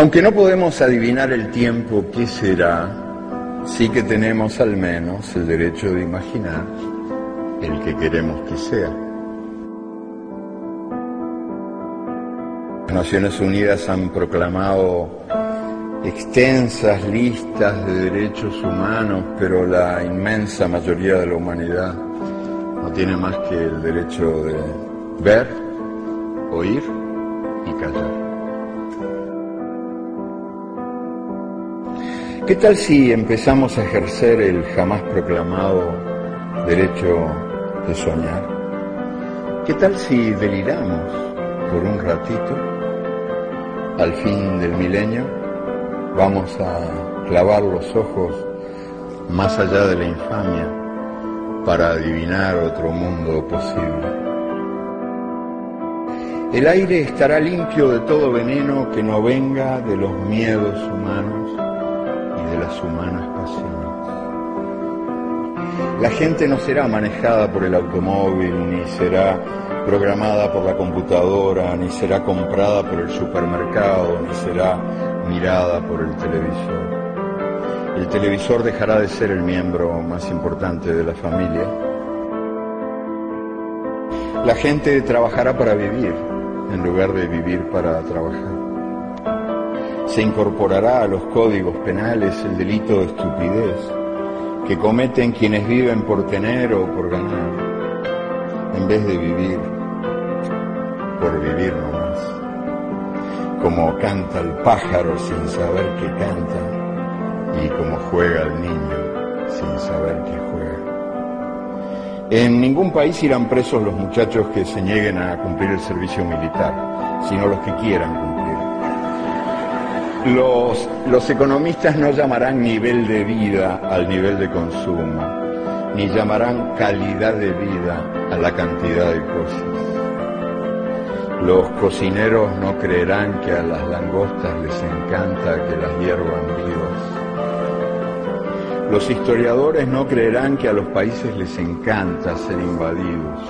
Aunque no podemos adivinar el tiempo que será, sí que tenemos al menos el derecho de imaginar el que queremos que sea. Las Naciones Unidas han proclamado extensas listas de derechos humanos, pero la inmensa mayoría de la humanidad no tiene más que el derecho de ver, oír y callar. ¿Qué tal si empezamos a ejercer el jamás proclamado derecho de soñar? ¿Qué tal si deliramos por un ratito al fin del milenio? Vamos a clavar los ojos más allá de la infamia para adivinar otro mundo posible. El aire estará limpio de todo veneno que no venga de los miedos humanos de las humanas pasiones. La gente no será manejada por el automóvil, ni será programada por la computadora, ni será comprada por el supermercado, ni será mirada por el televisor. El televisor dejará de ser el miembro más importante de la familia. La gente trabajará para vivir en lugar de vivir para trabajar se incorporará a los códigos penales el delito de estupidez que cometen quienes viven por tener o por ganar, en vez de vivir por vivir nomás, como canta el pájaro sin saber que canta y como juega el niño sin saber que juega. En ningún país irán presos los muchachos que se nieguen a cumplir el servicio militar, sino los que quieran cumplir. Los, economistas no llamarán nivel de vida al nivel de consumo, ni llamarán calidad de vida a la cantidad de cosas. Los cocineros no creerán que a las langostas les encanta que las hiervan vivas. Los historiadores no creerán que a los países les encanta ser invadidos.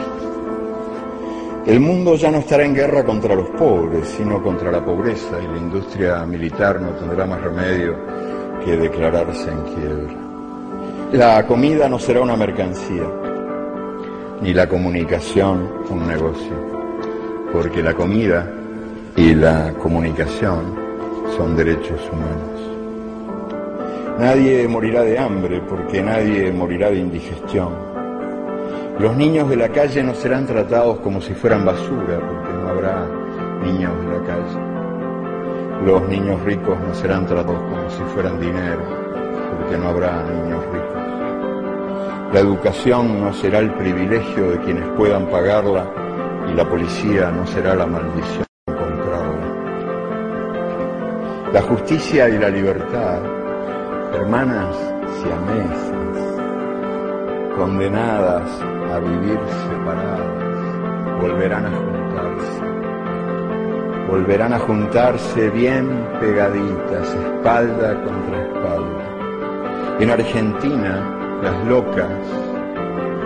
El mundo ya no estará en guerra contra los pobres, sino contra la pobreza y la industria militar no tendrá más remedio que declararse en quiebra. La comida no será una mercancía, ni la comunicación un negocio, porque la comida y la comunicación son derechos humanos. Nadie morirá de hambre porque nadie morirá de indigestión los niños de la calle no serán tratados como si fueran basura, porque no habrá niños de la calle. Los niños ricos no serán tratados como si fueran dinero, porque no habrá niños ricos. La educación no será el privilegio de quienes puedan pagarla y la policía no será la maldición de comprarla. La justicia y la libertad, hermanas siamesas, condenadas a vivir separadas, volverán a juntarse. Volverán a juntarse bien pegaditas, espalda contra espalda. En Argentina, las locas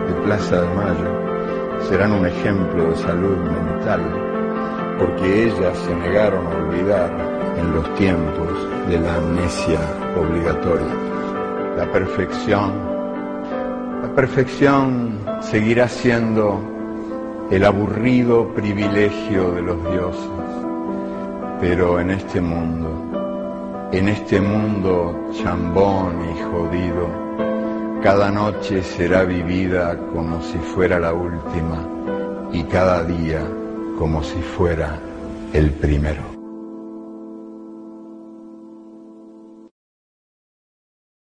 de Plaza de Mayo serán un ejemplo de salud mental, porque ellas se negaron a olvidar en los tiempos de la amnesia obligatoria. La perfección la perfección seguirá siendo el aburrido privilegio de los dioses, pero en este mundo, en este mundo chambón y jodido, cada noche será vivida como si fuera la última y cada día como si fuera el primero.